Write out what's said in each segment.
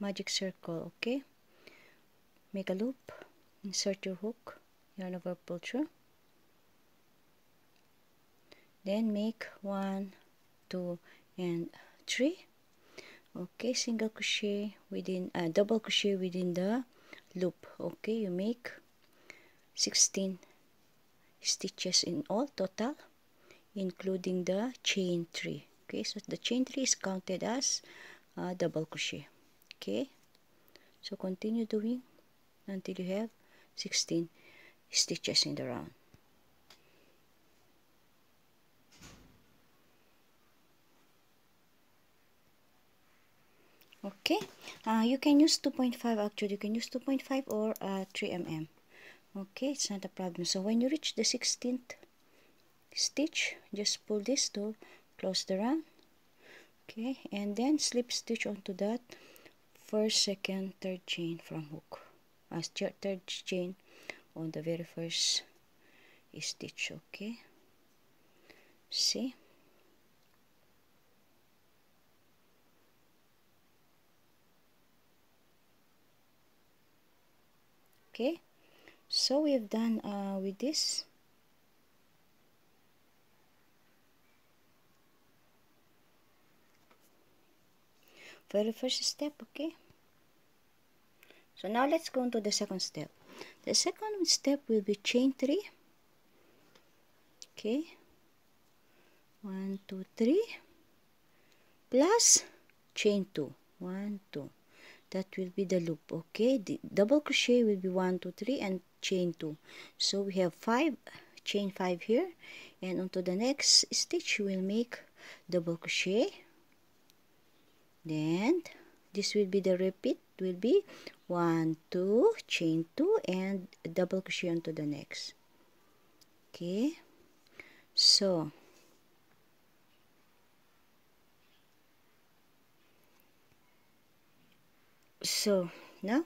magic circle okay? Make a loop insert your hook yarn over pull through. Then make one two and three. Okay single crochet within uh, double crochet within the loop okay? You make 16 stitches in all total including the chain 3 okay? So the chain 3 is counted as uh, double crochet okay so continue doing until you have 16 stitches in the round. Okay uh, you can use 2.5 actually you can use 2.5 or uh, 3 mm okay it's not a problem. So when you reach the 16th stitch just pull this to close the round. Okay and then slip stitch onto that first second third chain from hook. As third chain on the very first stitch okay? See? Okay? So we've done uh, with this very first step okay so now let's go into the second step. The second step will be chain three. Okay one two three. Plus chain two. One two. That will be the loop okay the double crochet will be one two three and chain two. So we have five chain five here. And onto the next stitch we will make double crochet then this will be the repeat will be one two chain two and double crochet onto the next. Okay? So so now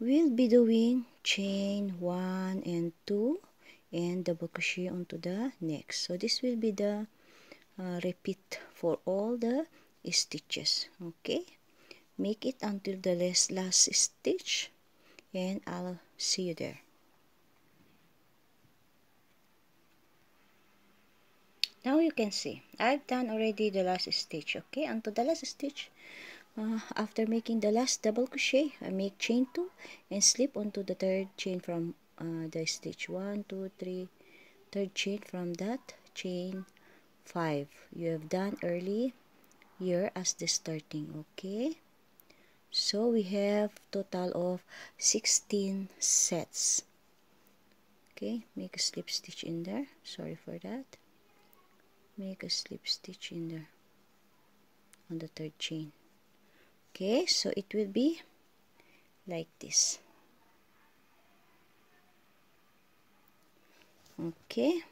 we'll be doing chain one and two and double crochet onto the next. So this will be the uh, repeat for all the stitches okay? Make it until the last last stitch and I'll see you there. Now you can see I've done already the last stitch okay? Unto the last stitch uh, after making the last double crochet I make chain 2 and slip onto the third chain from uh, the stitch. 1 2 3 third chain from that chain 5 you have done early here as the starting okay? So we have total of 16 sets. Okay make a slip stitch in there. Sorry for that. Make a slip stitch in there on the third chain. Okay so it will be like this. Okay